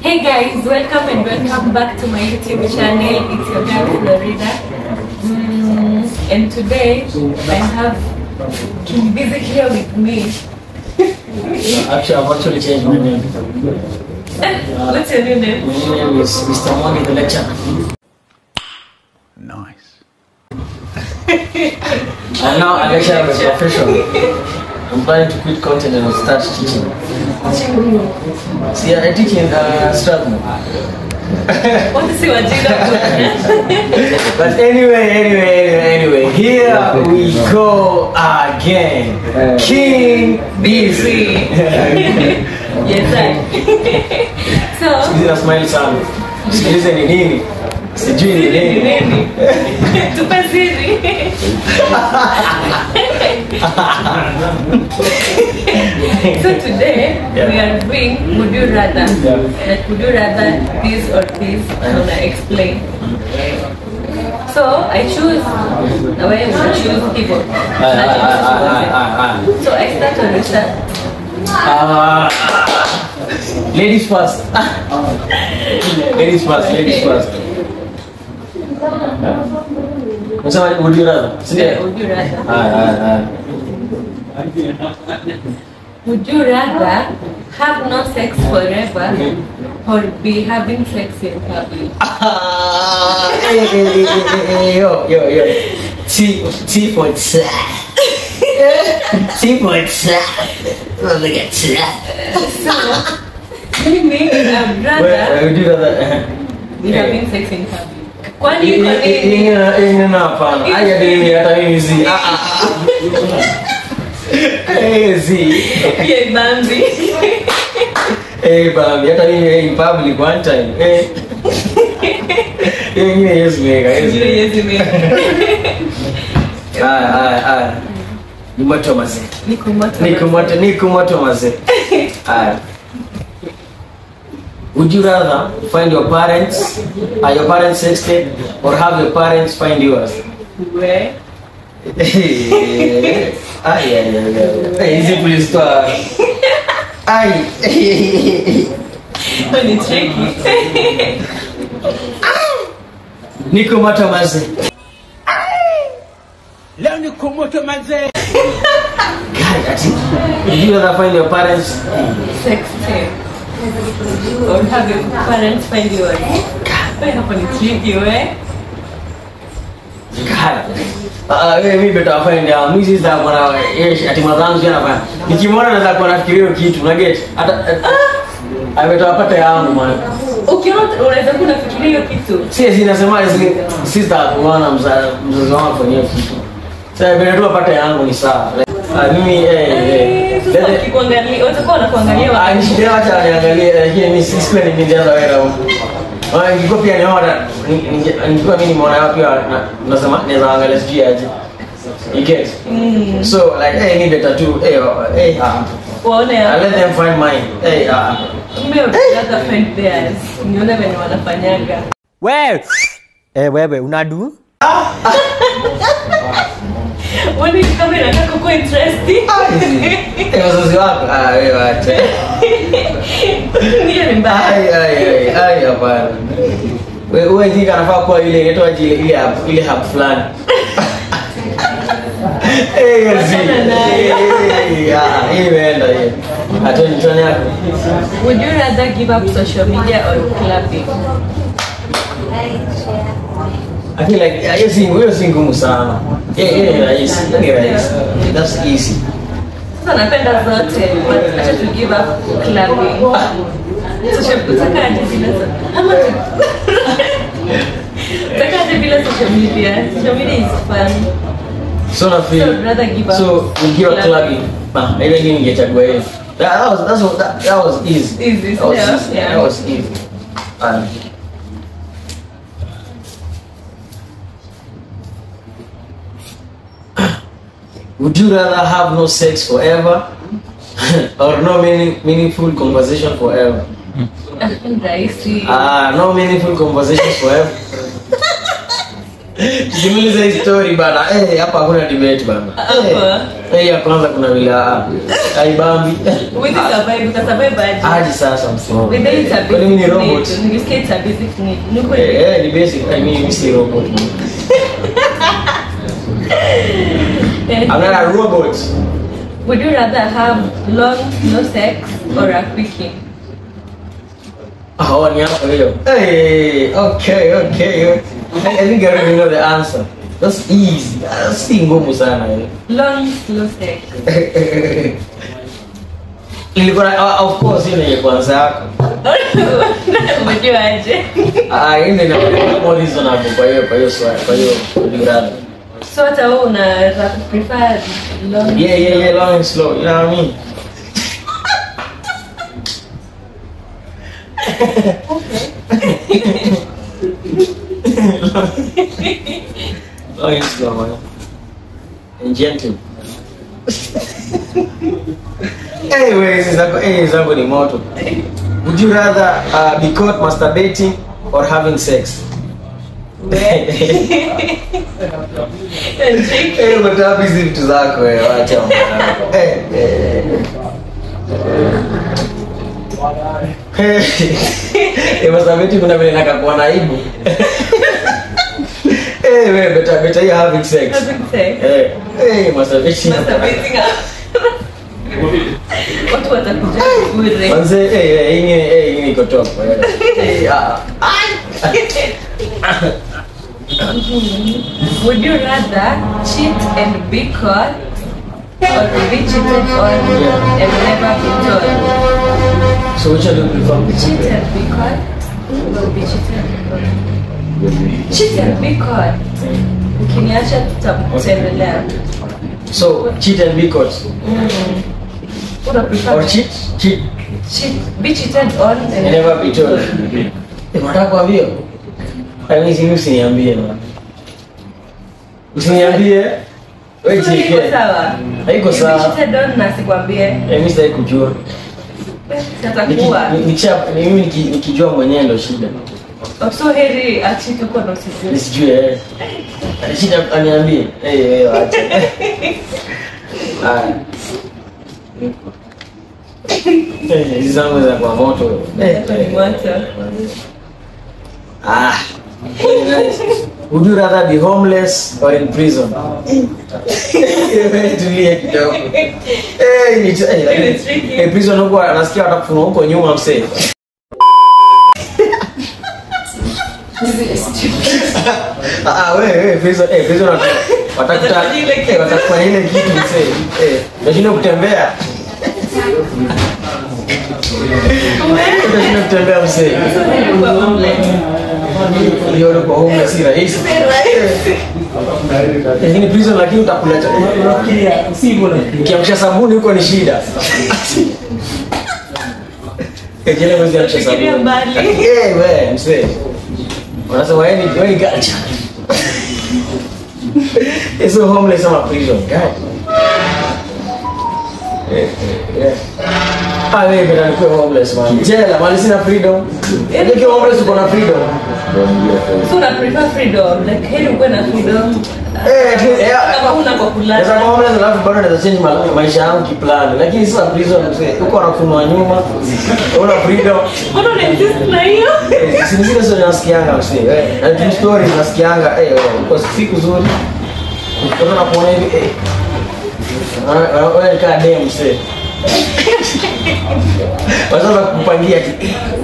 Hey guys, welcome and welcome back to my YouTube channel. It's your girl Florida. Mm, and today I have King Busy here with me. Actually, I've actually changed my name. What's your new name? My name is Mr. Mwangi the lecturer. Nice. I'm now a lecturer by profession. I'm planning to quit content and start teaching. See, I teach in uh, Strathmore. What is your gender? But anyway, anyway, anyway, anyway, here we go again. King BC. yes, sir. so, na smile sana. Sikilize ni nini? Sijui ni ni nini. nini? Tupe siri. so today we are doing would you rather Yeah. like would you rather this or this I'm gonna explain so I choose the way I'm gonna choose people so I start on start Ah, ladies first. ladies first, ladies first. Unasema would you rather? Si would you rather Haya, haya, haya. Would you rather have no sex forever or be having sex in public Ah, eh, eh, eh, eh, eh, Yo, yo, yo. T, T for T. T for T. Look at T. so mimi I'd Well, rather would you rather? be having sex in public kwani kwa nini hapana aya dini hata mimi si Ah, ah, ah. Si Yeah, Bambi. Eh, babi hata mimi in public one time Hiyo ingine yes mega yes Sijui Yesu mimi. haya haya haya ni moto mazee Niko moto. niko moto niko moto mazee haya Would you rather find your parents, are your parents sexted, or have your parents find yours? We. hizi ai. Ai. tricky. Niko moto maze. Leo niko moto maze God. Would you ever find your parents? Sex tape. Or have your parents find yours. We hapo ni tricky we. Ah, mimi beta find ya mwizi za kuna yes ati madhangu sana bana. Nikimwona naweza kuwa nafikiria hiyo kitu, na get. Hata ametoa pata yangu man. Ukiona unaweza kuwa nafikiria hiyo kitu. Si si nasema si sister kuona mzazi wangu hiyo kitu. Sasa vile tu pata yangu ni sawa. Ah, mimi eh eh. Eh, Sasa Let- utakuwa unakuangalia Ah, ni shida wacha niangalie lakini mimi sikuwa nimejaza wewe huko. Ah, nilikuwa pia niona nilikuwa mimi nimeona wapi nasema naweza angalia sijui aje. You get? Mm. So like hey ni better tu hey hey ah. Waone I let them find mine. Hey ah. Mimi rather find theirs. Nione venye wanafanyaga. Wewe eh, wewe unadu Wani kama inataka kuwa interesting. Eh wazazi wako ah wewe wacha. Hiyo ni mbaya. Ai ai ai hapana. Wewe wewe hii anafaa kuwa ile inaitwa ile ile app ile app fulani. Eh yazi. Eh ah imeenda hiyo. Acha nitone yako. Would you rather give up social media or clubbing? I feel like hiyo si ngumu sana. Eh eh ni rahisi. Ni rahisi. That's easy. Sasa napenda zote. Acha to give up clubbing. Social utakaje bila ama tu- bila social media? Social media is fun. So na feel So, up clubbing. Ah, ile I didn't hiyo. That, that was that, that was easy. Easy, That was yeah, easy. yeah. That was easy. Um, Would you rather have no sex forever or no meaning, meaningful conversation forever? Ah, no meaningful conversations forever. Tusimalize hii story bana. Eh, hapa hakuna debate bana. Hapa. Eh, ya kwanza kuna vile ah, haibambi. Huwezi survive, utasurvive aje? Hadi sasa msimu. Whether it's a Kwani mimi ni robot? nilisikia it's a basic need. Ni kweli? Eh, eh, ni basic. I mean, mimi si robot. Eh, I'm not a robot. Would you rather have long no sex or a quickie? Oh, ni hapo. Hey, okay, okay. I, I think I already know the answer. That's easy. Ah, Si ngumu sana hiyo. Long slow sex. Ilikuwa na- ah, of course hiyo ni ya kwanza yako. Umejua aje? Ah, hiyo ndio inakuwa more reasonable kwa hiyo kwa hiyo swali, kwa hiyo durada. So hata wewe prefer long Yeah, yeah, yeah, long and slow. You know what I mean? okay. long and slow, man. And gentle. Anyways, eh zangu ni moto. Would you rather uh, be caught masturbating or having sex? Eh, umetoa hizi vitu zako wacha. Eh, eh. Eh, eh, masturbation kuna vile nakakuwa naibu. Eh, better better you having sex. Having sex. Eh, eh, masturbation. Masturbating. Watu watakuja bure. Manze, eh, eh, ini, eh, ini ni iko top. Eh, eh, ah. Would you rather cheat and be caught or be cheated on and never be told? So which one do you prefer? Cheat and be caught or be cheated on? Cheat and be caught. Ukiniacha tutakutembelea. So cheat and be caught. Mm. Una prefer Or cheat, cheat cheat, be cheated on and and never be told. Unataka kuambia? Mimi si usiniambie man. Usiniambie. Wewe cheke. sawa. Haiko sawa. cheated on na sikwambie. Eh, mimi sitaki kujua. Nikisha- mimi niki- nikijua mwenyewe ndo shida. So heri achite uko ndo sijui. Nisijue eh. Shida aniambie. Eh, eh, acha. Haya. Eh, hizi zangu za kwa moto. Eh, eh. Ah. Would you rather be homeless or in prison? Tulia kidogo. Eh, ni eh, tricky. eh, prison huko nasikia watakufunga huko nyuma msee. Ah, ah, wewe wewe prison eh prison wata- watakuta ile kitu. eh, watakufanya ile kitu msee. Eh, unashindwa kutembea. Unashindwa kutembea msee. Hiyo kwa si rahisi. Lakini prison lakini utakula unafikiria si bwana. Sabuni huko ni shida. Kile mwezi ya sabuni. Mbali. Eh, wewe msee. Unasema wewe ni wewe gacha. Hizo homeless ama prison, guy. Eh, eh. Ah, wewe bado homeless man. Jela, mali sina freedom. Yaani homeless uko na freedom. So una prefer freedom, like heri ukuwe na freedom. Eh, eh, Kama huna kwa kulala. Naweza kuwa homeless alafu bado naweza change ma- maisha yangu kiplani. Lakini sasa prison mzee, uko wanafunua nyuma. Una freedom. Mbona una insist na hiyo? Eh, zile sio nasikianga mzee. Eh, na true story nasikianga eh, uko siku zuri. Uko na kuona hivi eh. Wewe kaa dem mzee. Wazaza kupangia eh,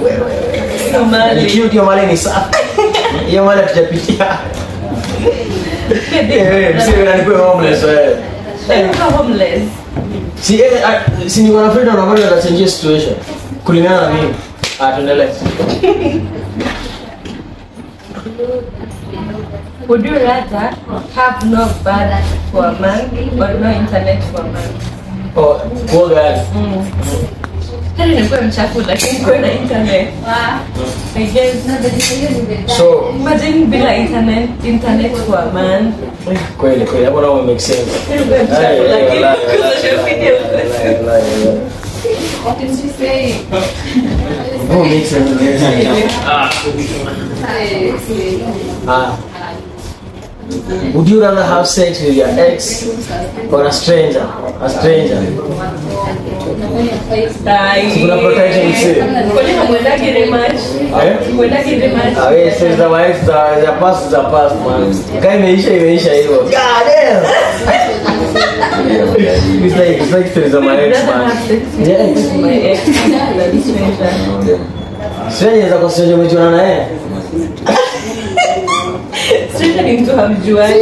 wewe hiyo mali ni safi. Hiyo mali tutapitia. Eh. Si eh, ah, si freedom na bado natachangia situation kulingana na mimi. Ah, tuendelee. Would you rather have no bed for a man or no internet for a man? Oh, poor guy. Heri nikuwe mchafu lakini kuwe na internet. I guess. So, Imagine bila internet, internet for a man. kweli kweli hapo na make sense. What did she say? Oh, make sense. Ah. Would you rather have sex with your ex or a stranger? A stranger. Segura pra cá, gente. Ayo, saya sudah baik, sudah sudah pas, sudah pas, man. Kayak Indonesia, Indonesia itu. God damn. It's like it's like Theresa May, man. Yeah. Stranger za kwa stranger umejuana naye? Stranger ni mtu hamjuani.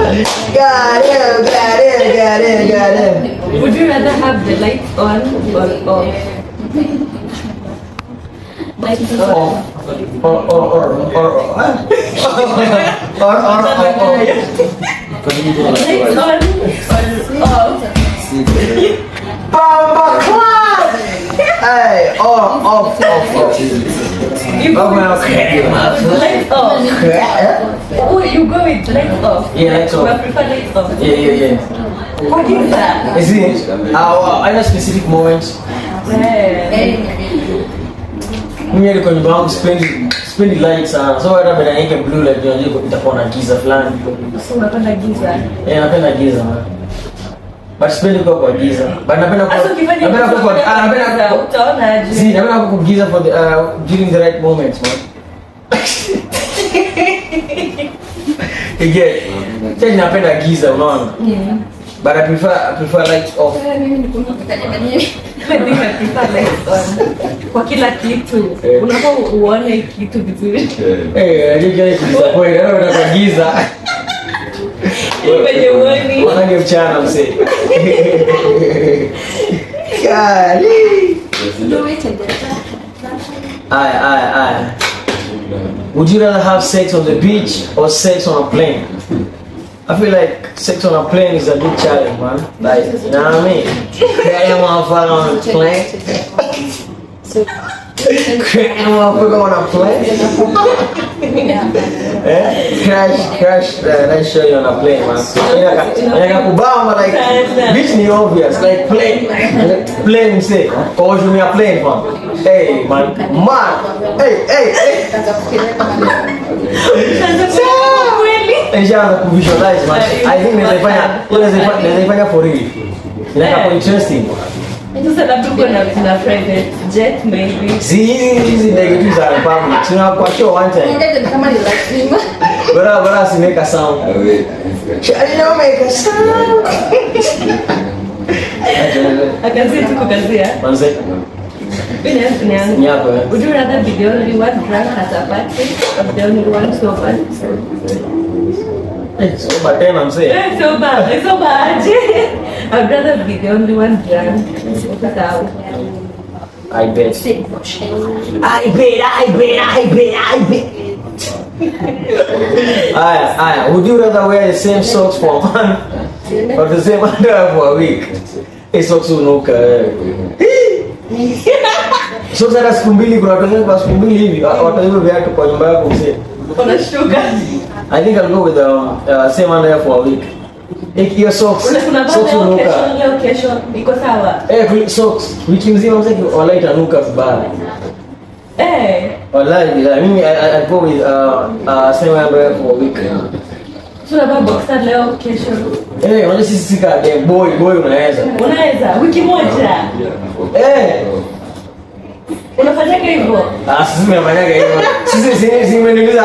Got him, got him, got him, got him. Would you rather have the lights on or off? Lights on. Or, or, or, or, or, or, or, or, or or or off? Bomba clap! Hey, off, off, off, off. You go Oh, with okay. light off. Yeah, Oh, you go with light off. Yeah, light off. I prefer light off. yeah, yeah. What is that? Is it? Uh, I know specific moment? Yeah. Mimi niko nyumba yangu sipendi sipendi light sana. So hata bila niweke blue light ndio kupita kwa na giza fulani. So unapenda giza. Eh, napenda giza man but sipendi giza. But napenda ah, giza for Again, uh, unaona? But I prefer I prefer lights off. Kwa kila kitu. Eh. Unakuwa uone kitu vizuri. Eh. Eh, giza. Kwenye uoni. Wanange mchana msee. Kali. Aya, aya, aya. Would you rather have sex on the beach or sex on a plane? I feel like sex on a plane is a big challenge, man. Like, you know what I mean? Creating a motherfucker on a plane. Creating a motherfucker on a plane. Eh? Crash, crash, uh, let's show you on a plane, man. Inaka kubamba like beach ni obvious, like plane, like plane say, kwa utumia plane man. Hey man, man, hey hey hey. Nishaanza kuvisualize man. I think naweza ifanya, naweza ifanya, for real. Inaka interesting. Sasa labda uko na na private jet maybe. Si hizi hizi ndege tu za Republic. Tuna kwa show one time. Bora bora si make a sound. Shall you make a sound? Akazia tu kukazia. Manze, Mimi ni yangu. ni hapo eh. Would you rather be the only one drunk at a party or the only one sober? Eh, soba tena mzee. Eh, sober, eh, sober aje? I'd rather be the only one drunk. I bet. I bet, I bet, I bet, I bet. Aya, aya, would you rather wear the same socks for a month or the same underwear for a week? Hii socks unuka. Socks hata siku mbili kuna watu wengine kwa siku mbili hivi watu hivyo viatu kwa nyumba yako mzee. Unashtuka. I think I'll go with the uh, same underwear for a week. Like your socks. Una- Socks unuka. Eh, leo kesho. Iko sawa. Eh, socks. Wiki mzima mzee wala itanuka vibaya. Eh, Wallahi, billahi. mimi I, I, I go with uh, uh, same underwear for a week. tunavaa boxer leo kesho. Eh, unajua sisi sika game boy boy unaweza. Unaweza wiki moja. Eh, Unafanyaga hivyo? ah sisi tunafanyaga hivyo. Sisi sisi zimeniuliza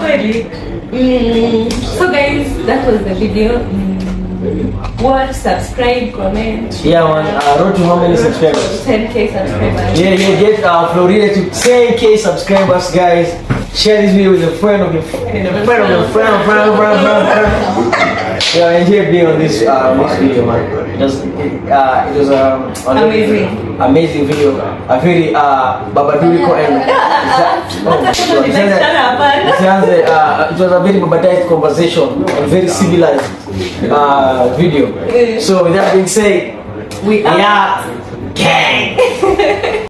kweli mm, so guys that was the video mm, watch subscribe comment Yeah, man. Uh, road to how many subscribers? 10k subscribers Yeah, yeah, get uh, Florida to 10k subscribers, guys. Share this video with a friend of your friend, a friend of your friend, friend, friend, friend, friend. Yeah, I enjoyed being on this uh, this video, man. It was uh, it was um, an Amazing. amazing video. A very uh, Babaduriko and oh, God. Tusianze, uh, it was a very babadized conversation, a very civilized uh, video. So with that being said, We are gang.